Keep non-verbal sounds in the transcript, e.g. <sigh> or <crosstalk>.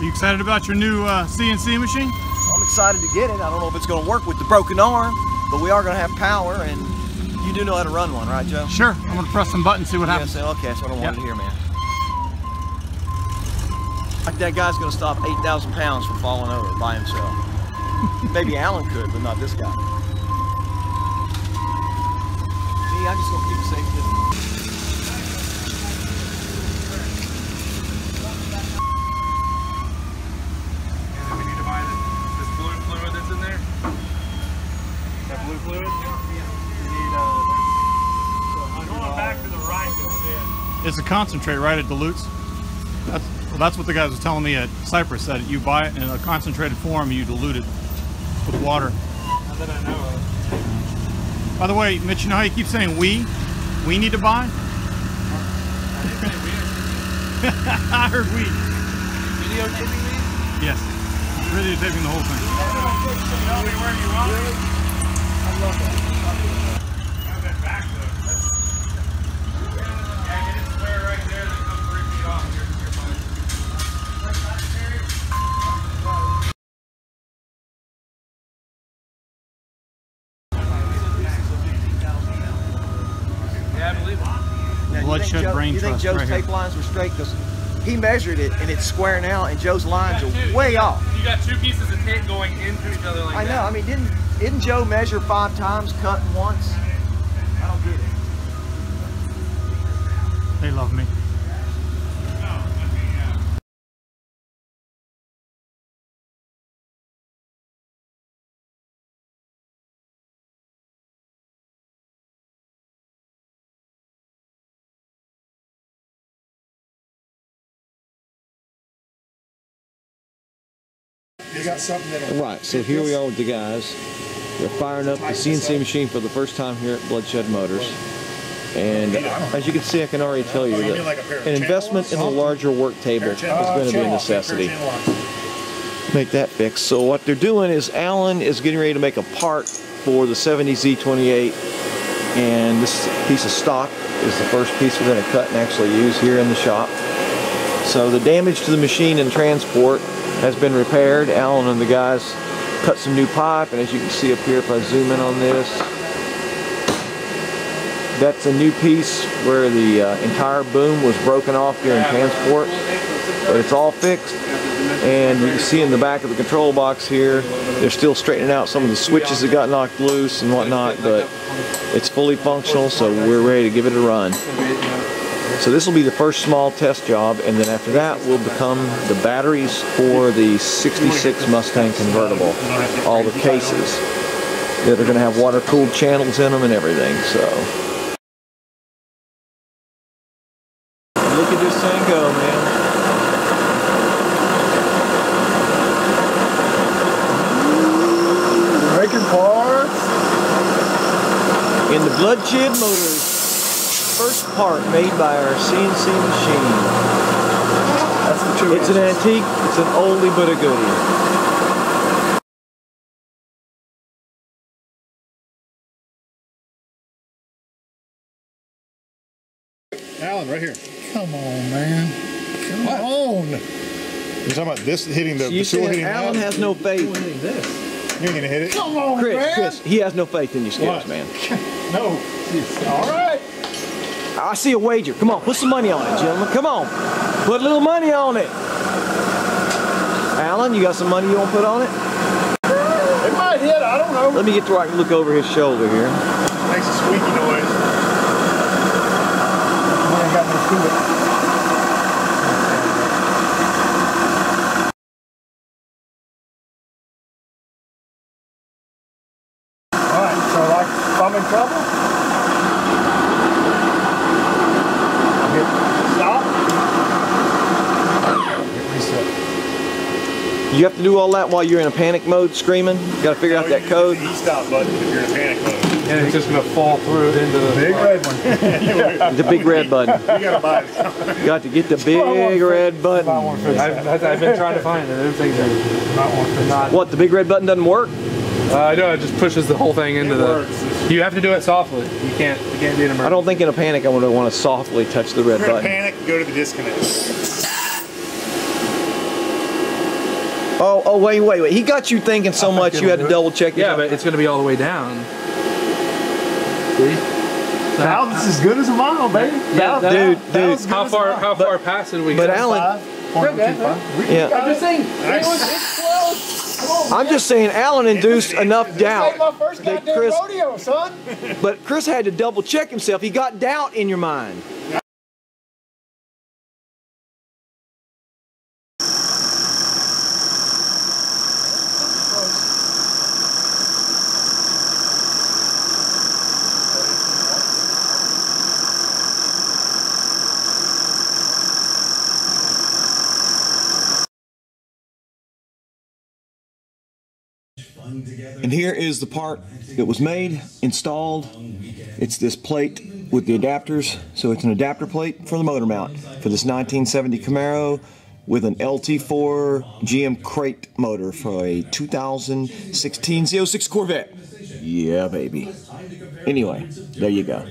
You excited about your new uh, CNC machine? I'm excited to get it. I don't know if it's going to work with the broken arm, but we are going to have power, and you do know how to run one, right, Joe? Sure. I'm going to press some buttons, and see what happens. Yes, okay, that's what I wanted Yep. to hear, man. Like that guy's going to stop 8,000 pounds from falling over by himself. <laughs> Maybe Alan could, but not this guy. Me, I'm just going to keep safe distance. And we need to buy this, this blue fluid that's in there. That blue fluid. We need uh, going back to the right. It's a concentrate, right? It dilutes. That's, well, that's what the guys were telling me at Cypress. That you buy it in a concentrated form, you dilute it with water. Not that I know of. By the way, Mitch, you know how you keep saying we? We need to buy? <laughs> I heard we. Videotaping these? Yes. Videotaping the whole thing. Tell me where you want. Really? I love that. Have that back though. Yeah, get it square right there, then come three feet off. You're, you're fine. Yeah, I believe it. You think Bloodshed Joe- brain You think trust Joe's right here. tape lines were straight? Because he measured it, and it's square now, and Joe's lines You two- are way you got- off. You got two pieces of tape going into each other like I that. I know. I mean, didn't didn't Joe measure five times, cut once? I don't get it. They love me. You got something that'll. Right, so here we are with the guys. They're firing up the CNC machine for the first time here at Blood Shed Motors. And as you can see, I can already tell you that an investment in a larger work table is going to be a necessity. Make that fix. So what they're doing is Alan is getting ready to make a part for the 70Z28 and this piece of stock is the first piece we're going to cut and actually use here in the shop. So the damage to the machine and transport has been repaired. Alan and the guys cut some new pipe, and as you can see up here, if I zoom in on this, that's a new piece where the uh, entire boom was broken off during transport, but it's all fixed. And you can see in the back of the control box here, they're still straightening out some of the switches that got knocked loose and whatnot, but it's fully functional, so we're ready to give it a run. So this will be the first small test job, and then after that will become the batteries for the 66 Mustang convertible, all the cases that are going to have water-cooled channels in them and everything. So look at this thing go, man. Making parts. In the Blood Shed Motors, first part made by our CNC machine. That's the two. It's an antique, it's an oldie but a goodie. Alan, right here. Come on, man. Come on. You're talking about this hitting the, You the tool said hitting Alan that? has no faith. You ain't gonna hit it. Come on, Chris, man. Chris, he has no faith in your skills, What? man. <laughs> No. All right. I see a wager. Come on, put some money on it, gentlemen. Come on. Put a little money on it. Alan, you got some money you want to put on it? It might hit. I don't know. Let me get to where I can look over his shoulder here. Makes a squeaky noise. I got no to it. All right. So, like, I'm in trouble, I hit stop. Hit reset. You have to do all that while you're in a panic mode screaming? You got to figure out that code? The e-stop button if you're in a panic mode. And it's just gonna fall through into the Big red one. <laughs> The big red button. You gotta buy it. Got to get the big red button. I've, I've been trying to find it. Those things are Not one for not. What, the big red button doesn't work? Uh, I know it just pushes the whole thing into the. Works. You have to do it softly. You can't. You can't do it. I don't think in a panic I would want to softly touch the red If you're in a button. panic, go to the disconnect. Oh, oh, wait, wait, wait. He got you thinking so much you had to double check. Yeah, but it's going to be all the way down. See? So how- Thousand's as good as a mile, baby. Yeah, that- Dude, Thousand's dude. as How far? mile. How far past did we? But go? Alan, Five, point two five. yeah. I'm just saying. I'm just saying Alan induced enough doubt. my first that Chris- rodeo, son. <laughs> But Chris had to double check himself. He got doubt in your mind. And here is the part that was made, installed. It's this plate with the adapters. So it's an adapter plate for the motor mount for this 1970 Camaro with an LT4 GM crate motor for a 2016 Z06 Corvette. Yeah, baby. Anyway, there you go.